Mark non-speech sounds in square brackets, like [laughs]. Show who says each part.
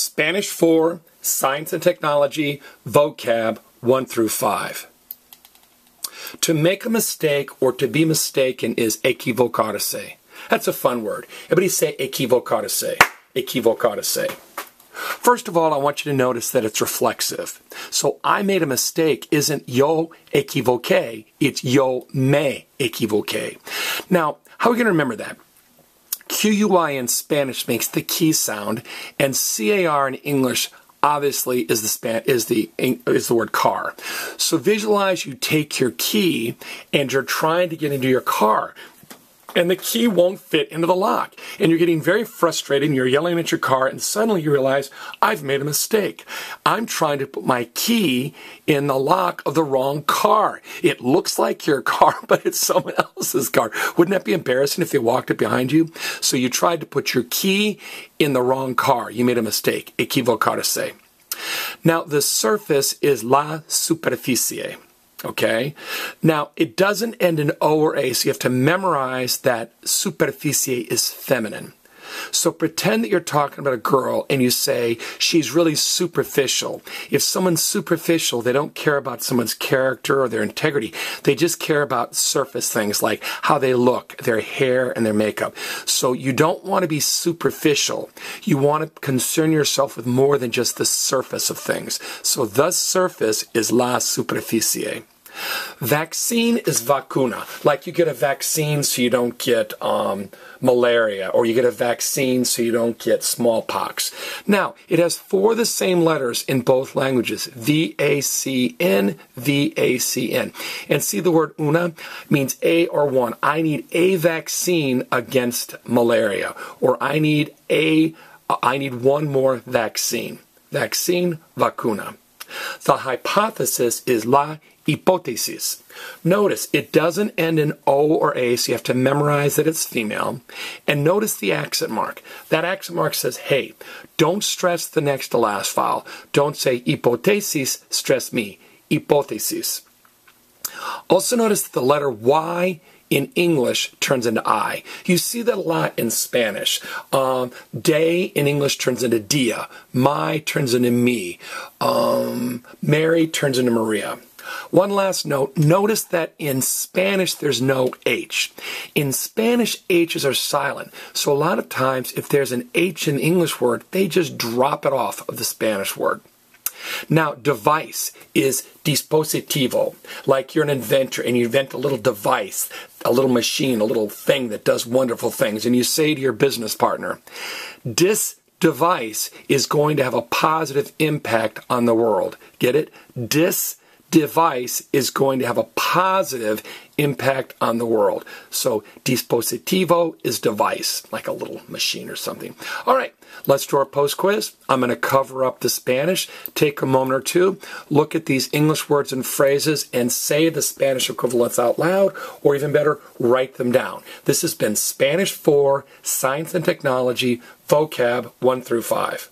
Speaker 1: Spanish 4, Science and Technology, Vocab 1 through 5. To make a mistake or to be mistaken is equivocarse. That's a fun word. Everybody say equivocarse. Equivocarse. First of all, I want you to notice that it's reflexive. So I made a mistake isn't yo equivoqué, it's yo me equivoqué. Now, how are we going to remember that? QUI in Spanish makes the key sound, and CAR in English obviously is the span is the is the word car. So visualize you take your key and you're trying to get into your car and the key won't fit into the lock. And you're getting very frustrated and you're yelling at your car and suddenly you realize, I've made a mistake. I'm trying to put my key in the lock of the wrong car. It looks like your [laughs] car, but it's someone else's car. Wouldn't that be embarrassing if they walked up behind you? So you tried to put your key in the wrong car. You made a mistake. Equivocarse. Now the surface is la superficie. Okay? Now, it doesn't end in O or A, so you have to memorize that superficie is feminine. So pretend that you're talking about a girl and you say she's really superficial. If someone's superficial, they don't care about someone's character or their integrity. They just care about surface things like how they look, their hair, and their makeup. So you don't want to be superficial. You want to concern yourself with more than just the surface of things. So the surface is la superficie. Vaccine is vacuna. Like you get a vaccine so you don't get um, malaria, or you get a vaccine so you don't get smallpox. Now, it has four of the same letters in both languages V A C N, V A C N. And see the word una means a or one. I need a vaccine against malaria, or I need a I need one more vaccine. Vaccine, vacuna. The hypothesis is la hipótesis. Notice it doesn't end in O or A, so you have to memorize that it's female. And notice the accent mark. That accent mark says, hey, don't stress the next to last vowel. Don't say hypothesis, stress me. Hipótesis. Also notice that the letter Y in English turns into I. You see that a lot in Spanish. Um, day in English turns into dia. My turns into me. Um, Mary turns into Maria. One last note notice that in Spanish there's no H. In Spanish, H's are silent. So a lot of times, if there's an H in English word, they just drop it off of the Spanish word. Now, device is dispositivo. Like you're an inventor and you invent a little device, a little machine, a little thing that does wonderful things. And you say to your business partner, this device is going to have a positive impact on the world. Get it? This device is going to have a positive impact on the world. So dispositivo is device, like a little machine or something. All right, let's do our post quiz. I'm going to cover up the Spanish, take a moment or two, look at these English words and phrases, and say the Spanish equivalents out loud, or even better, write them down. This has been Spanish 4 Science and Technology, Vocab 1 through 5.